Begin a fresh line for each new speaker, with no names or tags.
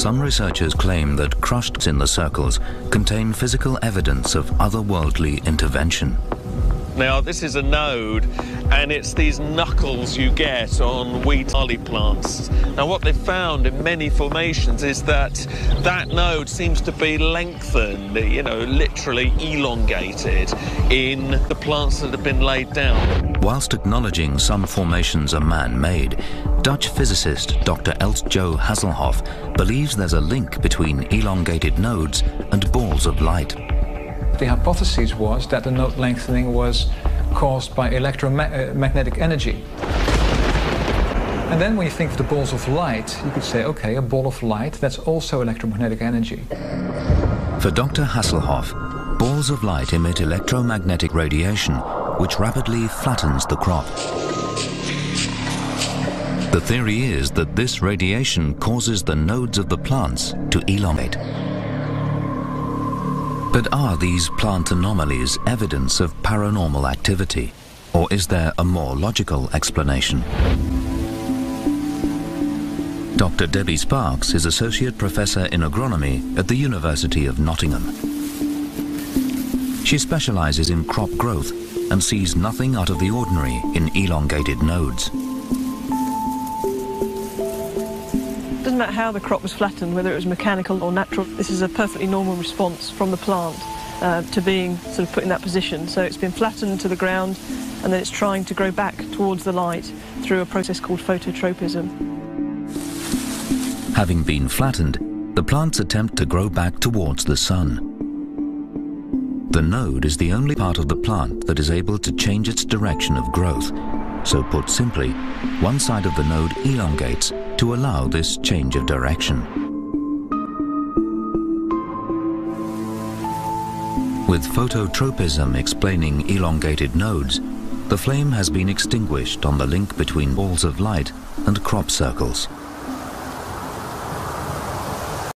Some researchers claim that crushed in the circles contain physical evidence of otherworldly intervention.
Now, this is a node, and it's these knuckles you get on wheat barley plants. Now, what they've found in many formations is that that node seems to be lengthened, you know, literally elongated in the plants that have been laid down.
Whilst acknowledging some formations are man-made, Dutch physicist Dr. Eltjo Haselhoff believes there's a link between elongated nodes and balls of light
the hypothesis was that the node lengthening was caused by electromagnetic energy. And then when you think of the balls of light, you could say, okay, a ball of light, that's also electromagnetic energy.
For Dr. Haselhoff, balls of light emit electromagnetic radiation, which rapidly flattens the crop. The theory is that this radiation causes the nodes of the plants to elongate. But are these plant anomalies evidence of paranormal activity? Or is there a more logical explanation? Dr. Debbie Sparkes is Associate Professor in Agronomy at the University of Nottingham. She specializes in crop growth and sees nothing out of the ordinary in elongated nodes.
Matter how the crop was flattened, whether it was mechanical or natural, this is a perfectly normal response from the plant uh, to being sort of put in that position. So it's been flattened to the ground and then it's trying to grow back towards the light through a process called phototropism.
Having been flattened, the plants attempt to grow back towards the sun. The node is the only part of the plant that is able to change its direction of growth. So put simply, one side of the node elongates to allow this change of direction. With phototropism explaining elongated nodes, the flame has been extinguished on the link between balls of light and crop circles.